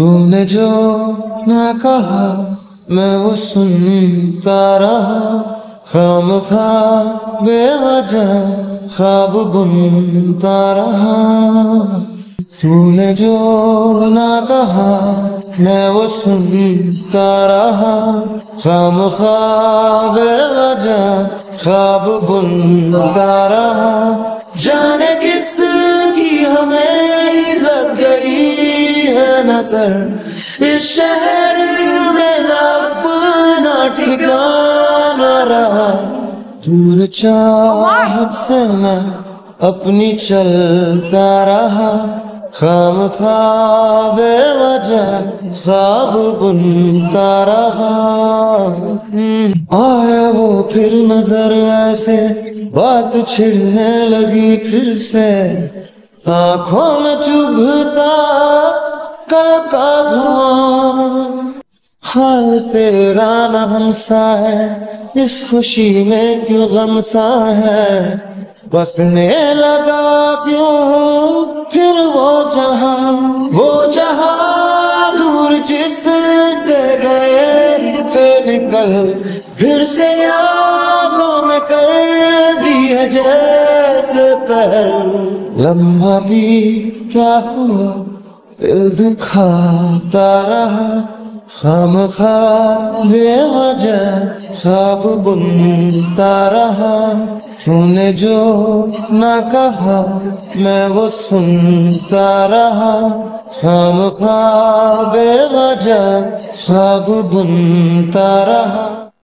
तूने जो ना कहा, मैं वो सुनता रहा। खाम खा, बेवजह खाब बुनता रहा। तूने जो ना कहा, मैं वो सुनता रहा। खाम खा, बेवजह, ख्वाब बुनता रहा। जाने किस की हमें नज़र इस शहर में अपना ठिकाना रहा। दूर चाहत से मैं अपनी चलता रहा। खाम खाबे वजह ख्वाब बुनता रहा। आया वो फिर नज़र ऐसे, बात छिड़ने लगी फिर से। आँखों में चुभता कल का धुआँ हाल तेरा न हमसा है, इस खुशी में क्यों गम सा है? बसने लगा क्यों? फिर वो जहाँ वो जहाँ दूर जिस से गए, फिर निकल, फिर से आँखों में कर दी है जैसे पहल लम्हा भी क्या हुआ? दुखाता रहा खाम खा बेवजह ख्वाब बुनता रहा। तूने जो ना कहा, मैं वो सुनता रहा। खाम खा बेवजह ख्वाब बुनता रहा।